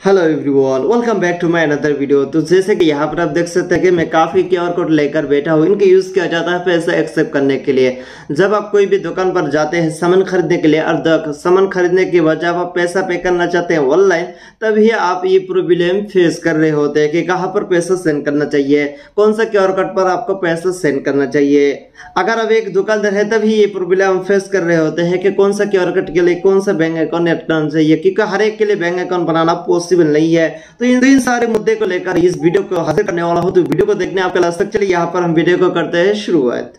Hello everyone welcome back to my another video तो जैसे कि यहाँ पर आप देख सकते हैं कि मैं काफ़ी क्यूआर कोड लेकर बैठा हूँ। इनके यूज़ किया जाता है पैसा एक्सेप्ट करने के लिए। जब आप कोई भी दुकान पर जाते हैं सामान खरीदने के लिए, और सामान खरीदने के बाद जब आप पैसा पे करना चाहते हैं ऑनलाइन तभी आप ये प्रॉब्लम फेस कर रहे होते हैं कि कहाँ पर पैसा सेंड करना चाहिए? कौन सा क्यूआर कोड पर आपको पैसा सेंड करना चाहिए? अगर आप एक दुकानदार है, तभी ये प्रॉब्लम फेस कर रहे होते हैं कि कौन सा क्यूआर कोड के लिए कौन सा बैंक अकाउंट ऐड करना चाहिए? क्योंकि हर एक के लिए बैंक अकाउंट बनाना पॉसिबल नहीं है। तो इन, इन सारे मुद्दे को लेकर इस वीडियो को हासिल करने वाला हो। तो वीडियो को देखने आपके लास्ट तक चलिए यहाँ पर हम वीडियो को करते हैं शुरुआत।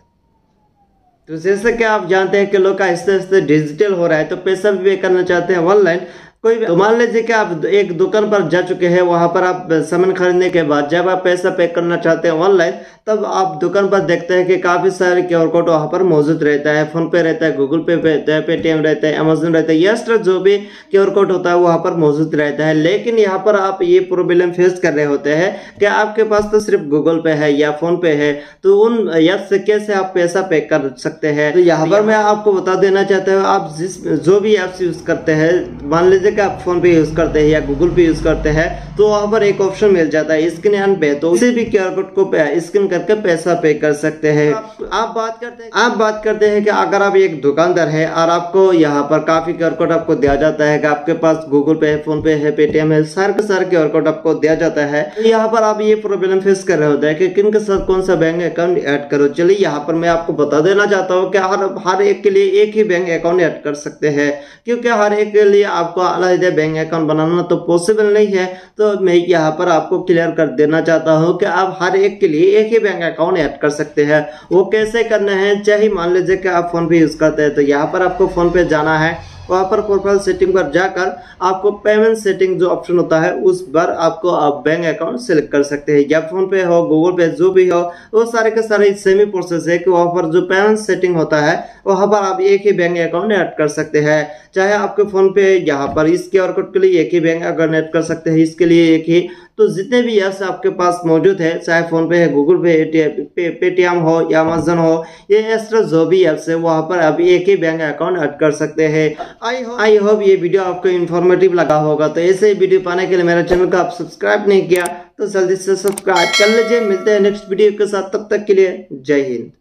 तो जैसे कि आप जानते हैं कि लोग का आहिस्ते आहिस्ते डिजिटल हो रहा है तो पैसा भी वे करना चाहते हैं ऑनलाइन कोई तो मान लीजिए कि आप एक दुकान पर जा चुके हैं वहाँ पर आप सामान खरीदने के बाद जब आप पैसा पे करना चाहते हैं ऑनलाइन तब आप दुकान पर देखते हैं कि काफ़ी सारे क्यू आर कोड वहाँ पर मौजूद रहता है। फ़ोन पे रहता है गूगल पे रहता है पेटीएम रहता है अमेजोन रहता है यह जो भी क्यू आर कोड होता है वहाँ पर मौजूद रहता है। लेकिन यहाँ पर आप ये प्रॉब्लम फेस कर रहे होते हैं कि आपके पास तो सिर्फ़ गूगल पे है या फ़ोन पे है तो उन यस से कैसे आप पैसा पे कर सकते हैं? तो यहाँ पर मैं आपको बता देना चाहता हूँ आप जिस जो भी एप्स यूज़ करते हैं मान लीजिए कि आप फ़ोन पे यूज़ करते हैं या गूगल पे यूज़ करते हैं तो वहाँ पर एक ऑप्शन मिल जाता है स्किन एंड पे तो इसे भी QR कोड को स्किन करके पैसा पे कर सकते हैं। आप बात करते हैं आप बात करते हैं कि अगर आप एक दुकानदार है और आपको यहाँ पर काफ़ी QR कोड आपको दिया जाता है कि आपके पास गूगल पे है फ़ोन पे है पेटीएम है सारे के सारे क्यू कोड आपको दिया जाता है। यहाँ पर आप ये प्रॉब्लम फेस कर रहे होते हैं कि किन के साथ कौन सा बैंक अकाउंट ऐड करो। चलिए यहाँ पर मैं आपको बता देना चाहता हूँ कि हर हर एक के लिए एक ही बैंक अकाउंट ऐड कर सकते हैं क्योंकि हर एक के लिए आपको अलग बैंक अकाउंट बनाना तो पॉसिबल नहीं है। तो मैं यहाँ पर आपको क्लियर कर देना चाहता हूँ कि आप हर एक के लिए एक ही बैंक अकाउंट ऐड कर सकते हैं। वो कैसे करना है? चाहे मान लीजिए कि आप फ़ोन पे यूज़ करते हैं तो यहाँ पर आपको फ़ोन पे जाना है। वहाँ पर प्रोफ़ाइल सेटिंग पर जाकर आपको पेमेंट सेटिंग जो ऑप्शन होता है, उस पर आपको आप बैंक अकाउंट सेलेक्ट कर सकते हैं। या फ़ोन पे हो, गूगल पे, जो भी हो, वो सारे के सारे सेम ही प्रोसेस है कि वहाँ पर जो पेमेंट सेटिंग होता है, वहाँ पर आप एक ही बैंक अकाउंट ऐड कर सकते हैं। चाहे आपके फ़ोन पे यहाँ पर इस आर कोड के लिए एक ही बैंक अकाउंट ऐड कर सकते हैं, इसके लिए एक ही तो जितने भी ऐप्स आपके पास मौजूद है चाहे फ़ोन पे है गूगल पे पेटीएम हो या अमेजन हो ये एक्स्ट्रा जो भी ऐप्स है वहाँ पर आप एक ही बैंक अकाउंट ऐड कर सकते हैं। आई होप आई होप ये वीडियो आपको इन्फॉर्मेटिव लगा होगा। तो ऐसे ही वीडियो पाने के लिए मेरे चैनल को आप सब्सक्राइब नहीं किया तो जल्दी से सब्सक्राइब कर लीजिए। मिलते हैं नेक्स्ट वीडियो के साथ। तब तक के लिए जय हिंद।